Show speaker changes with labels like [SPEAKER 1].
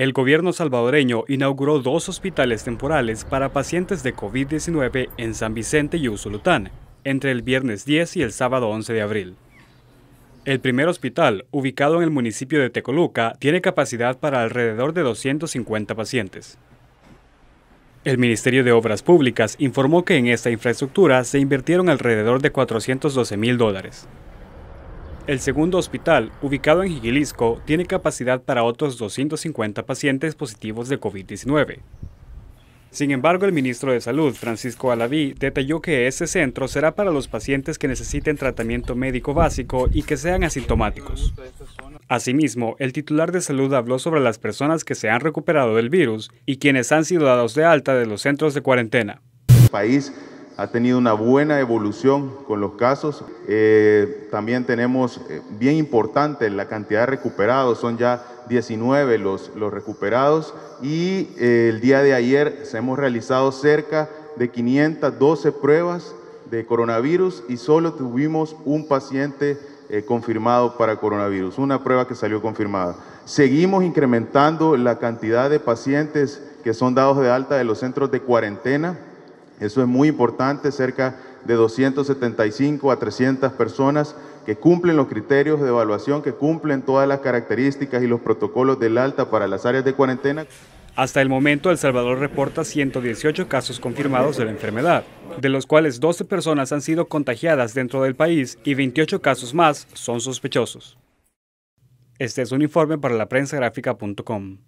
[SPEAKER 1] El gobierno salvadoreño inauguró dos hospitales temporales para pacientes de COVID-19 en San Vicente y Usulután, entre el viernes 10 y el sábado 11 de abril. El primer hospital, ubicado en el municipio de Tecoluca, tiene capacidad para alrededor de 250 pacientes. El Ministerio de Obras Públicas informó que en esta infraestructura se invirtieron alrededor de 412 mil dólares. El segundo hospital, ubicado en Jiquilisco, tiene capacidad para otros 250 pacientes positivos de COVID-19. Sin embargo, el ministro de Salud, Francisco Alaví, detalló que ese centro será para los pacientes que necesiten tratamiento médico básico y que sean asintomáticos. Asimismo, el titular de salud habló sobre las personas que se han recuperado del virus y quienes han sido dados de alta de los centros de cuarentena.
[SPEAKER 2] País ha tenido una buena evolución con los casos. Eh, también tenemos eh, bien importante la cantidad de recuperados, son ya 19 los, recuperados y eh, el día de ayer se hemos realizado cerca de 512 pruebas de coronavirus y solo tuvimos un paciente confirmado para coronavirus, una prueba que salió confirmada. Seguimos incrementando la cantidad de pacientes que son dados de alta de los centros de cuarentena eso es muy importante, cerca de 275 a 300 personas que cumplen los criterios de evaluación, que cumplen todas las características y los protocolos del alta para las áreas de cuarentena.
[SPEAKER 1] Hasta el momento, El Salvador reporta 118 casos confirmados de la enfermedad, de los cuales 12 personas han sido contagiadas dentro del país y 28 casos más son sospechosos. Este es un informe para la prensa gráfica.com.